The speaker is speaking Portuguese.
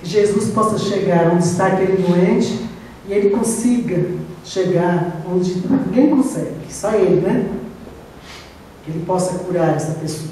Que Jesus possa chegar onde está aquele doente e ele consiga chegar onde ninguém consegue, só ele, né? Que ele possa curar essa pessoa.